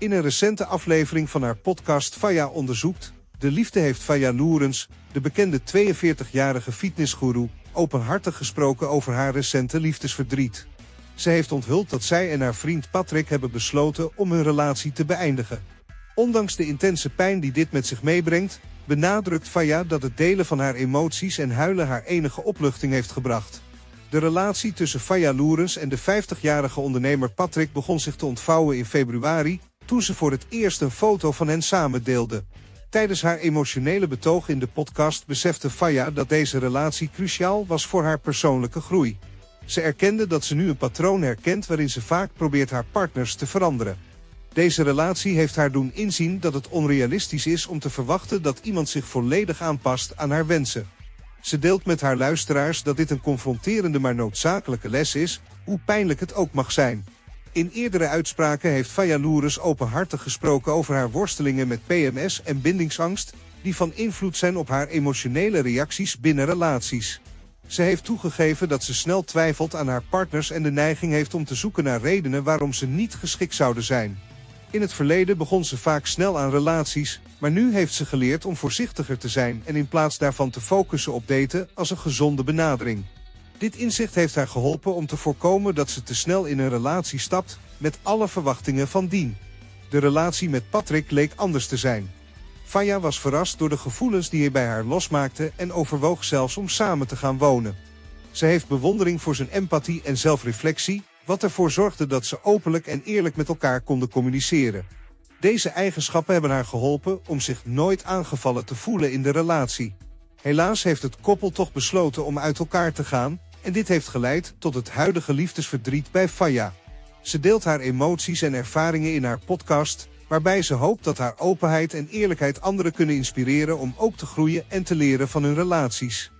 In een recente aflevering van haar podcast Faya onderzoekt, De Liefde heeft Faya Loerens, de bekende 42-jarige fitnessgoeroe, openhartig gesproken over haar recente liefdesverdriet. Ze heeft onthuld dat zij en haar vriend Patrick hebben besloten om hun relatie te beëindigen. Ondanks de intense pijn die dit met zich meebrengt, benadrukt Faya dat het delen van haar emoties en huilen haar enige opluchting heeft gebracht. De relatie tussen Faya Loerens en de 50-jarige ondernemer Patrick begon zich te ontvouwen in februari, toen ze voor het eerst een foto van hen samen deelde. Tijdens haar emotionele betoog in de podcast besefte Faya dat deze relatie cruciaal was voor haar persoonlijke groei. Ze erkende dat ze nu een patroon herkent waarin ze vaak probeert haar partners te veranderen. Deze relatie heeft haar doen inzien dat het onrealistisch is om te verwachten dat iemand zich volledig aanpast aan haar wensen. Ze deelt met haar luisteraars dat dit een confronterende maar noodzakelijke les is, hoe pijnlijk het ook mag zijn. In eerdere uitspraken heeft Faya Loeres openhartig gesproken over haar worstelingen met PMS en bindingsangst, die van invloed zijn op haar emotionele reacties binnen relaties. Ze heeft toegegeven dat ze snel twijfelt aan haar partners en de neiging heeft om te zoeken naar redenen waarom ze niet geschikt zouden zijn. In het verleden begon ze vaak snel aan relaties, maar nu heeft ze geleerd om voorzichtiger te zijn en in plaats daarvan te focussen op daten als een gezonde benadering. Dit inzicht heeft haar geholpen om te voorkomen dat ze te snel in een relatie stapt, met alle verwachtingen van dien. De relatie met Patrick leek anders te zijn. Faya was verrast door de gevoelens die hij bij haar losmaakte en overwoog zelfs om samen te gaan wonen. Ze heeft bewondering voor zijn empathie en zelfreflectie, wat ervoor zorgde dat ze openlijk en eerlijk met elkaar konden communiceren. Deze eigenschappen hebben haar geholpen om zich nooit aangevallen te voelen in de relatie. Helaas heeft het koppel toch besloten om uit elkaar te gaan en dit heeft geleid tot het huidige liefdesverdriet bij Faya. Ze deelt haar emoties en ervaringen in haar podcast, waarbij ze hoopt dat haar openheid en eerlijkheid anderen kunnen inspireren om ook te groeien en te leren van hun relaties.